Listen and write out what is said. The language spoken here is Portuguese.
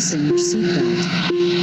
Fasten your seatbelt.